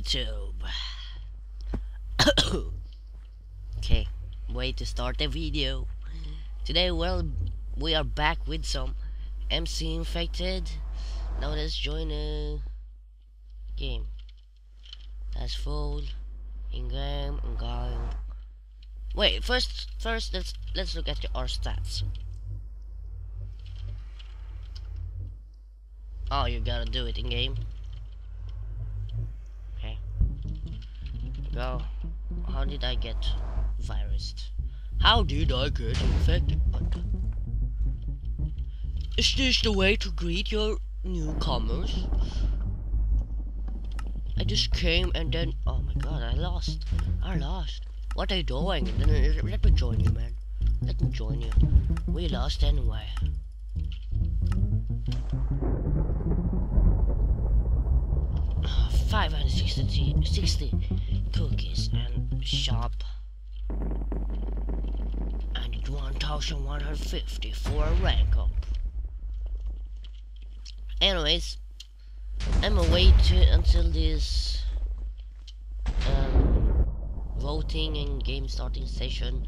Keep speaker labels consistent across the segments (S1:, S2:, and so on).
S1: YouTube. okay, way to start the video. Today, well, we are back with some MC Infected. Now let's join a game. That's full. In game, in game. Wait, first, first let's let's look at our stats. Oh, you gotta do it in game. Go. How did I get virused? How did I get infected? Is this the way to greet your newcomers? I just came and then oh my god I lost. I lost. What are you doing? Let me join you man. Let me join you. We lost anyway. Five hundred sixty sixty cookies and shop. And one thousand one hundred fifty for a rank up. Anyways, I'm gonna wait until this um, voting and game starting session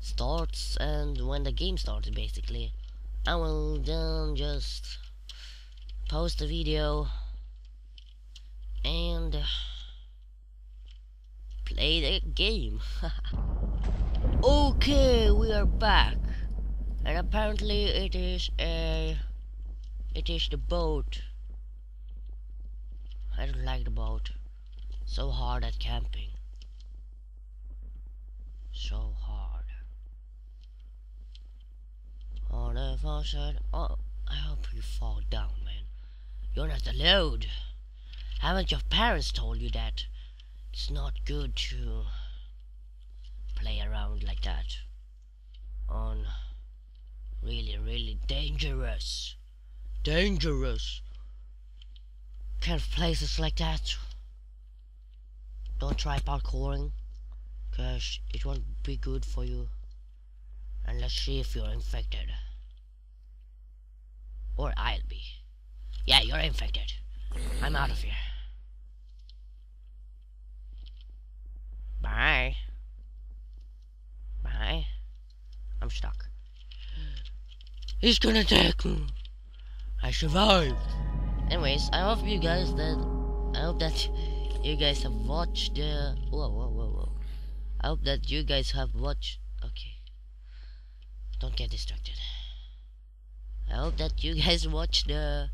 S1: starts and when the game starts basically I will then just post the video and play the game okay we are back and apparently it is a it is the boat I don't like the boat so hard at camping so hard Oh, I said, oh, I hope you fall down, man. You're not allowed. Haven't your parents told you that? It's not good to play around like that. On really, really dangerous. Dangerous. Kind of places like that. Don't try parkouring. Cause it won't be good for you. And let's see if you're infected. Or I'll be. Yeah, you're infected. I'm out of here. Bye. Bye. I'm stuck. He's gonna attack me. I survived. Anyways, I hope you guys that I hope that you guys have watched the whoa whoa whoa whoa. I hope that you guys have watched okay. Don't get distracted. I hope that you guys watch the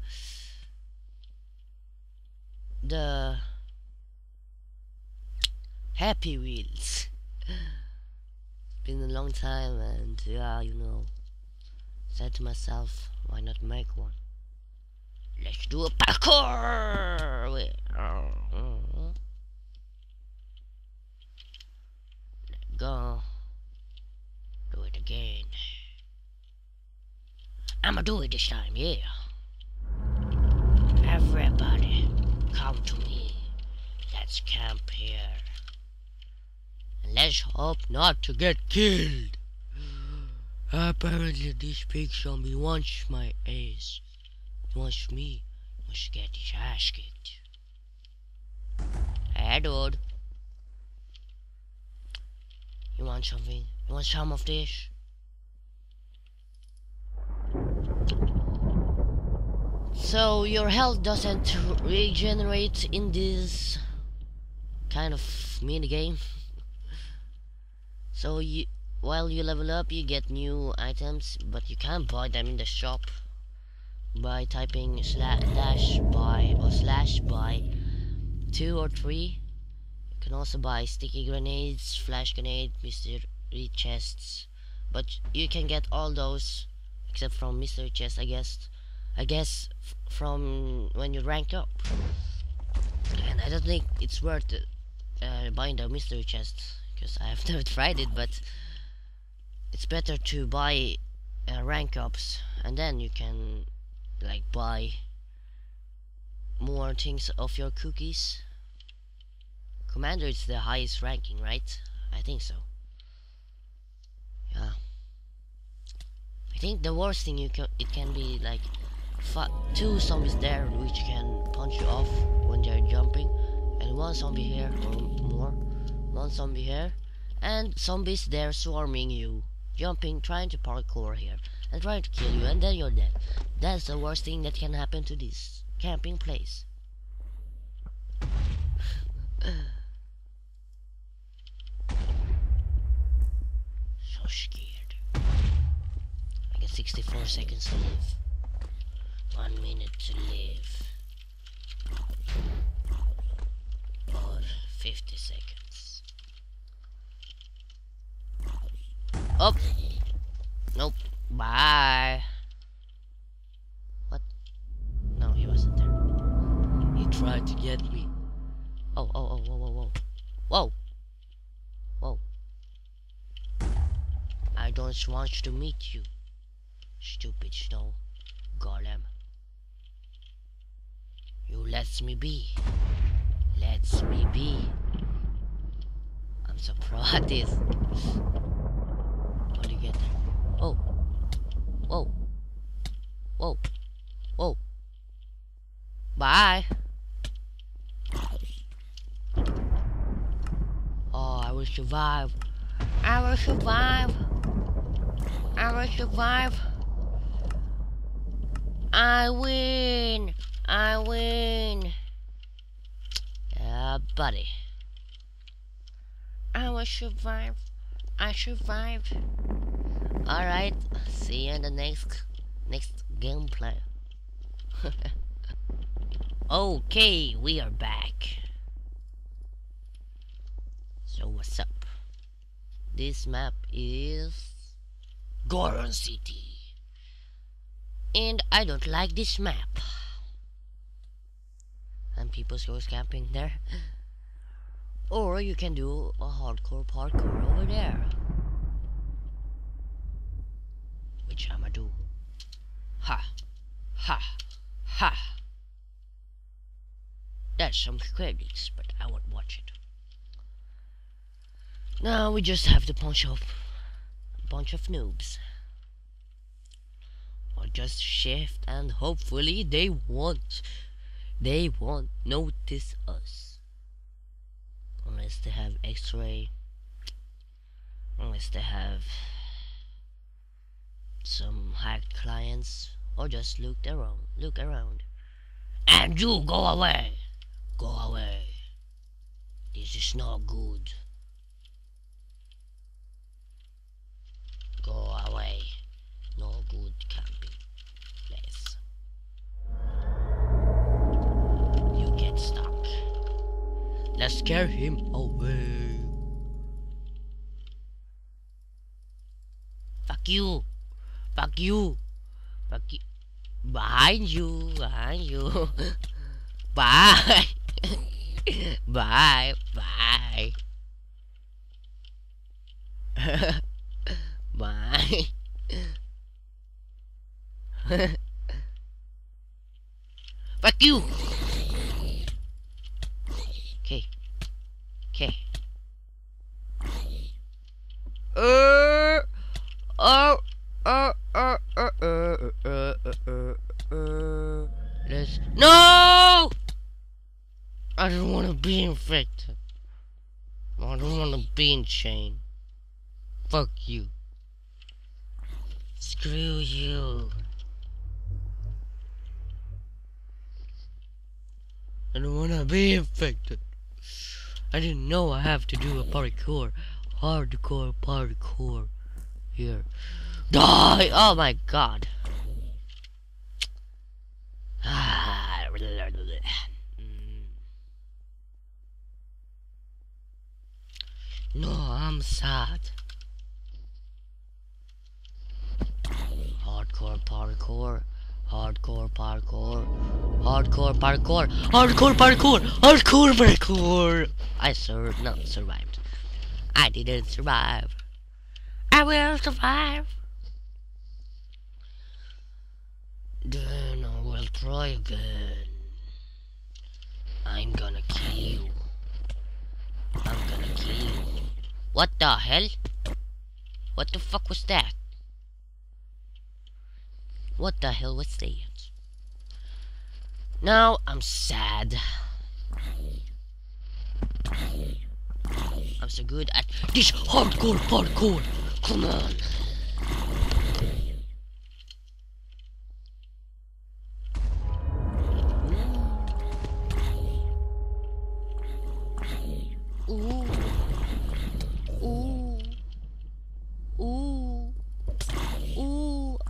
S1: the Happy Wheels. it's been a long time and yeah, you know, said to myself, why not make one? Let's do a parkour! Let go. Do it again. I'ma do it this time, yeah. Everybody, come to me. Let's camp here. And let's hope not to get killed. Apparently this big zombie wants my ass. He wants me. To get his ass kicked. Hey dude. You want something? You want some of this? So your health doesn't regenerate in this kind of mini game. so you while you level up you get new items but you can't buy them in the shop by typing slash dash buy or slash buy two or three. You can also buy sticky grenades flash grenade mystery chests but you can get all those except from mystery chest I guess. I guess from when you rank up. And I don't think it's worth uh, buying the mystery chest because I have never tried it but it's better to buy uh, rank ups and then you can like buy more things of your cookies commander is the highest ranking right I think so yeah I think the worst thing you can it can be like two zombies there which can punch you off when they're jumping And one zombie here, or more. One zombie here. And zombies there swarming you. Jumping, trying to parkour here. And trying to kill you, and then you're dead. That's the worst thing that can happen to this camping place. so scared. I got 64 seconds to live. One minute to live. Or 50 seconds. Up. Nope. Bye. What? No, he wasn't there. He tried to get me. Oh, oh, oh, whoa, whoa, whoa. Whoa. Whoa. I don't want to meet you. Stupid snow golem. You lets me be. Lets me be. I'm so proud of this. What do you get there? Oh. Whoa. Whoa. Whoa. Bye. Oh, I will survive. I will survive. I will survive. I win. I win. Yeah, buddy. I will survive. I survived. Alright, see you in the next next gameplay. okay, we are back. So what's up? This map is Goron City. And I don't like this map. And people go camping there. Or you can do a hardcore parkour over there. Which I'ma do. Some credits, but I won't watch it. Now we just have to punch up a bunch of noobs. Or just shift and hopefully they won't. They won't notice us. Unless they have x-ray. Unless they have some hacked clients or just look around look around and you go away go away this is not good go away no good camping place you get stuck let's scare him away fuck you Fuck you. Fuck you. Behind you. Behind you. Bye. Bye. Bye. Bye. Fuck you. Okay. Okay. Uh. Oh. Uh. Uh. Uh. Uh. Uh. Uh. Uh. Uh. Let's. No. I don't want to be infected. I don't want to be in chain. Fuck you. Screw you. I don't wanna be infected. I didn't know I have to do a parkour. Hardcore parkour. Here. Die! Oh my god. No, I'm sad. Hardcore parkour. Hardcore parkour. Hardcore parkour. Hardcore parkour. Hardcore parkour. I sur not survived. I didn't survive. I will survive. Then I will try again. I'm gonna kill you. I'm gonna kill you. What the hell? What the fuck was that? What the hell was that? Now I'm sad. I'm so good at this hardcore parkour. Come on.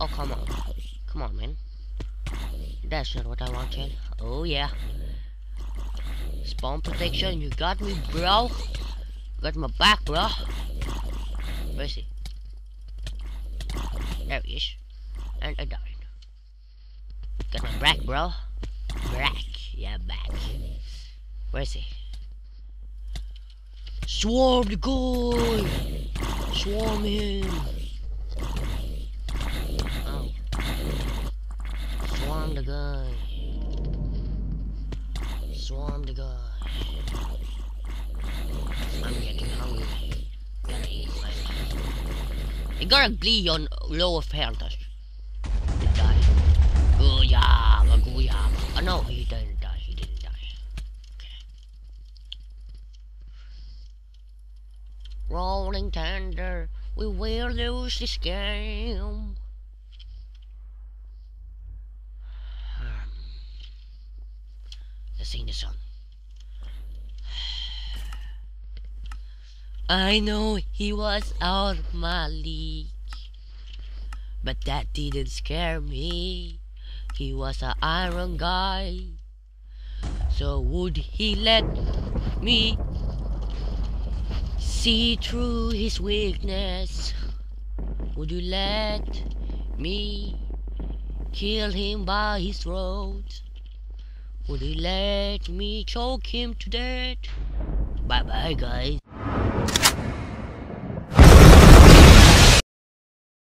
S1: Oh, come on. Come on, man. That's not what I wanted. Oh, yeah. Spawn protection, you got me, bro. Got my back, bro. Where is he? There he is. And I died. Got my back, bro. Back. Yeah, back. Where is he? Swarm the guy! Swarm him! Oh. Swarm the guy. Swarm the guy. I'm getting hungry. Gotta eat, man. I got a glee on low of health. He died. Gooyama, gooyama. Oh no, he didn't die. He didn't die. Okay. Rolling Thunder, we will lose this game. Song. I know he was out of my league, but that didn't scare me. He was an iron guy, so would he let me see through his weakness? Would you let me kill him by his throat? Would you let me choke him to death? Bye bye, guys.